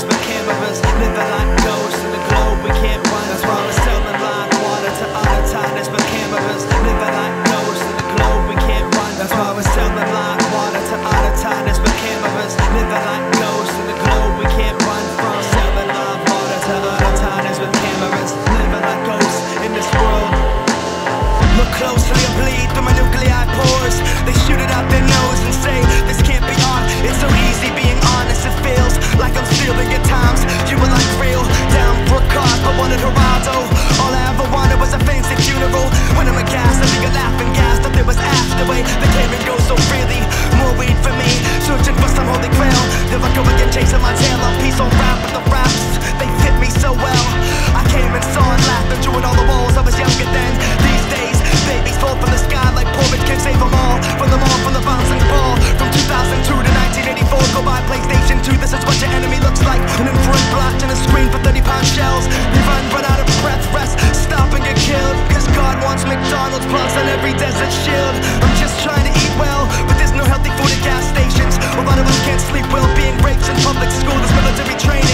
cameras, but cameras never like ghosts in the globe. We can't run, that's why we're selling line water to other titans, but cameras never like ghosts in the globe. We can't run, that's why we're selling line water to other titans, but cameras never like ghosts in the globe. We can't run from selling line water to other titans, but cameras never like ghosts in this world. Look closely, and bleed through my nuclei pores. They shoot it up their nose. To my tail, I'm peace on rap but the raps. They fit me so well. I came and saw and laughed and drew all the walls. I was younger then. These days, babies fall from the sky like porridge. Can't save them all. From the mall, from the bombs and the ball. From 2002 to 1984, go buy PlayStation 2. This is what your enemy looks like. An infrared blast and a screen for 30 pound shells. You run, run out of breath, rest, stop and get killed. Cause God wants McDonald's plus on every desert shield. I'm just trying to sleep, well-being, rapes in public school, this military training.